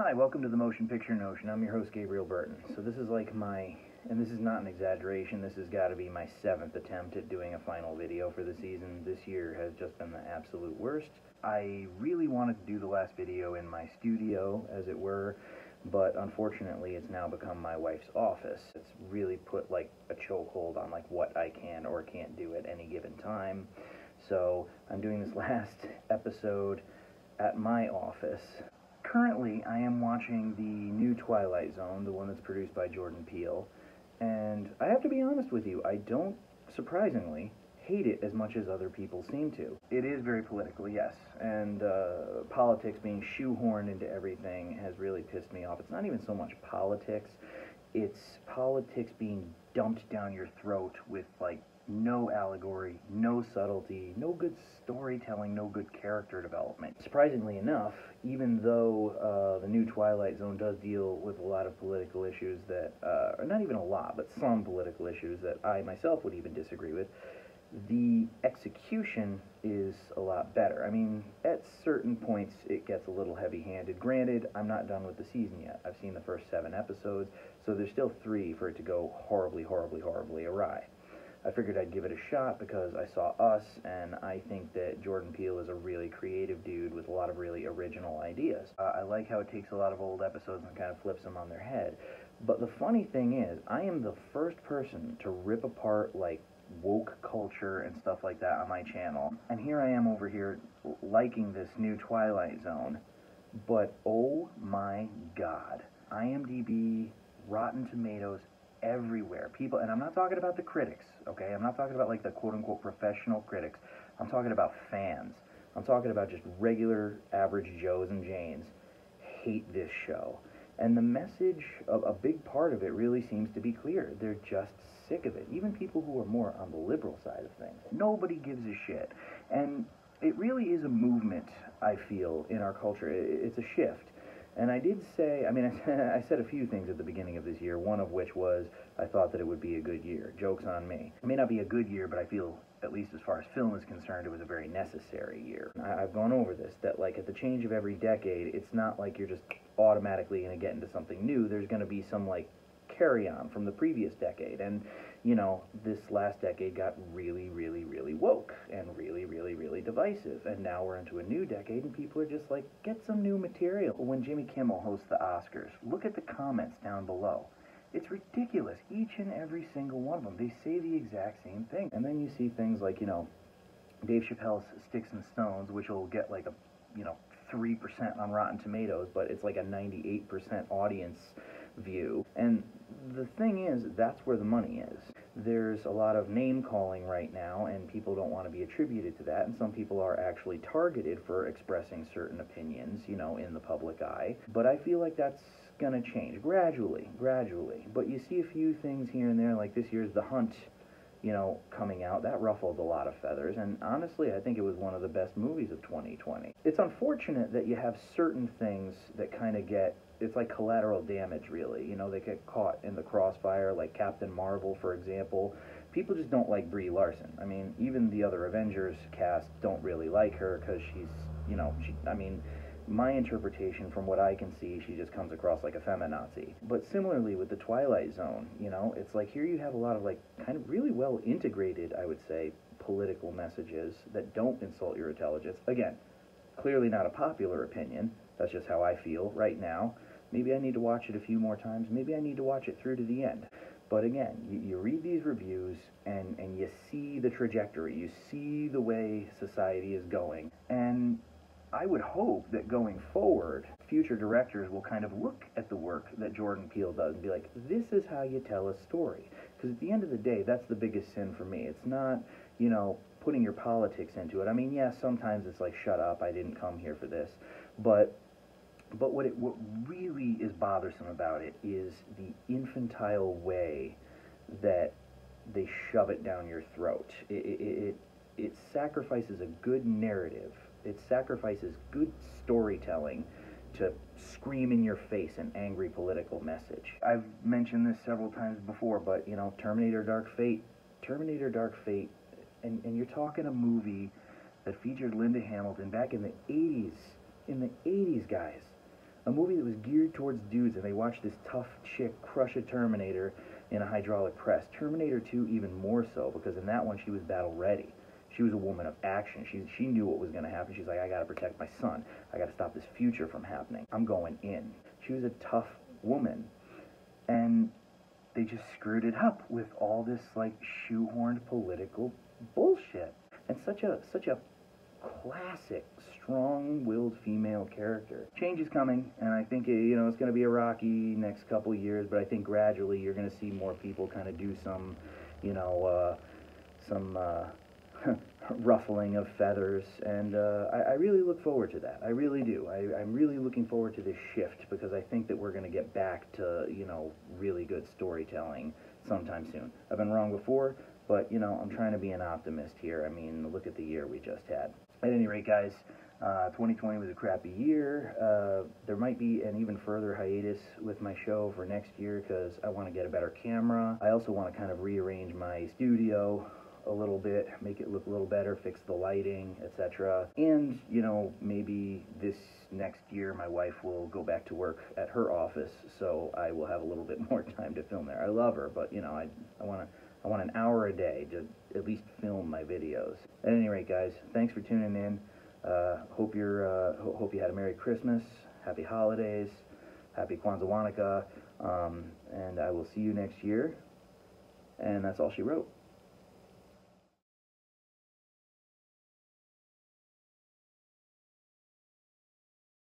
Hi, welcome to the Motion Picture Notion. I'm your host, Gabriel Burton. So, this is like my, and this is not an exaggeration, this has got to be my seventh attempt at doing a final video for the season. This year has just been the absolute worst. I really wanted to do the last video in my studio, as it were, but unfortunately it's now become my wife's office. It's really put like a chokehold on like what I can or can't do at any given time. So, I'm doing this last episode at my office currently I am watching the new Twilight Zone, the one that's produced by Jordan Peele, and I have to be honest with you, I don't, surprisingly, hate it as much as other people seem to. It is very political, yes, and uh, politics being shoehorned into everything has really pissed me off. It's not even so much politics, it's politics being dumped down your throat with, like, no allegory, no subtlety, no good storytelling, no good character development. Surprisingly enough, even though uh, the new Twilight Zone does deal with a lot of political issues that, uh, or not even a lot, but some political issues that I myself would even disagree with, the execution is a lot better. I mean, at certain points it gets a little heavy-handed. Granted, I'm not done with the season yet. I've seen the first seven episodes, so there's still three for it to go horribly, horribly, horribly awry. I figured I'd give it a shot because I saw Us, and I think that Jordan Peele is a really creative dude with a lot of really original ideas. Uh, I like how it takes a lot of old episodes and kind of flips them on their head. But the funny thing is, I am the first person to rip apart, like, woke culture and stuff like that on my channel. And here I am over here liking this new Twilight Zone. But oh my god. IMDb, Rotten Tomatoes, everywhere. People, and I'm not talking about the critics, okay? I'm not talking about like the quote unquote professional critics. I'm talking about fans. I'm talking about just regular average Joes and Janes hate this show. And the message, of a big part of it really seems to be clear. They're just sick of it. Even people who are more on the liberal side of things. Nobody gives a shit. And it really is a movement, I feel, in our culture. It's a shift. And I did say, I mean, I said a few things at the beginning of this year, one of which was I thought that it would be a good year. Joke's on me. It may not be a good year, but I feel, at least as far as film is concerned, it was a very necessary year. I, have gone over this, that like at the change of every decade, it's not like you're just automatically going to get into something new. There's going to be some like carry on from the previous decade. And you know, this last decade got really, really, really woke and really, really, really divisive. And now we're into a new decade and people are just like, get some new material. When Jimmy Kimmel hosts the Oscars, look at the comments down below. It's ridiculous. Each and every single one of them, they say the exact same thing. And then you see things like, you know, Dave Chappelle's Sticks and Stones, which will get like a, you know, 3% on Rotten Tomatoes, but it's like a 98% audience view. And the thing is, that's where the money is. There's a lot of name calling right now, and people don't want to be attributed to that, and some people are actually targeted for expressing certain opinions, you know, in the public eye. But I feel like that's going to change gradually, gradually. But you see a few things here and there, like this year's The Hunt you know, coming out, that ruffled a lot of feathers, and honestly, I think it was one of the best movies of 2020. It's unfortunate that you have certain things that kind of get it's like collateral damage, really. You know, they get caught in the crossfire, like Captain Marvel, for example. People just don't like Brie Larson. I mean, even the other Avengers cast don't really like her because she's, you know, she. I mean, my interpretation from what I can see, she just comes across like a feminazi. But similarly with the Twilight Zone, you know, it's like here you have a lot of like kind of really well integrated, I would say, political messages that don't insult your intelligence. Again, clearly not a popular opinion. That's just how I feel right now. Maybe I need to watch it a few more times. Maybe I need to watch it through to the end. But again, you, you read these reviews and, and you see the trajectory. You see the way society is going. And I would hope that going forward, future directors will kind of look at the work that Jordan Peele does and be like, this is how you tell a story. Because at the end of the day, that's the biggest sin for me. It's not, you know, putting your politics into it. I mean, yeah, sometimes it's like, shut up, I didn't come here for this. But but what it what really is bothersome about it is the infantile way that they shove it down your throat. It, it, it, it sacrifices a good narrative. It sacrifices good storytelling to scream in your face an angry political message. I've mentioned this several times before, but you know, Terminator Dark Fate, Terminator Dark Fate, and, and you're talking a movie that featured Linda Hamilton back in the 80s. In the 80s, guys a movie that was geared towards dudes, and they watched this tough chick crush a Terminator in a hydraulic press. Terminator 2 even more so, because in that one she was battle ready. She was a woman of action. She, she knew what was going to happen. She's like, I got to protect my son. I got to stop this future from happening. I'm going in. She was a tough woman. And they just screwed it up with all this like shoehorned political bullshit. And such a such a classic, strong-willed female character. Change is coming, and I think you know it's going to be a rocky next couple years. But I think gradually you're going to see more people kind of do some, you know, uh, some uh, ruffling of feathers, and uh, I, I, really look forward to that. I really do. I, am really looking forward to this shift because I think that we're going to get back to you know really good storytelling sometime soon. I've been wrong before, but you know I'm trying to be an optimist here. I mean, look at the year we just had. At any rate, guys. Uh, 2020 was a crappy year. Uh, there might be an even further hiatus with my show for next year because I want to get a better camera. I also want to kind of rearrange my studio a little bit, make it look a little better, fix the lighting, etc. And, you know, maybe this next year my wife will go back to work at her office, so I will have a little bit more time to film there. I love her, but, you know, I, I want to I want an hour a day to at least film my videos. At any rate, guys, thanks for tuning in. Uh, hope you're uh, ho hope you had a Merry Christmas, Happy Holidays, Happy Kwanzaa Hanukkah, um, and I will see you next year. And that's all she wrote.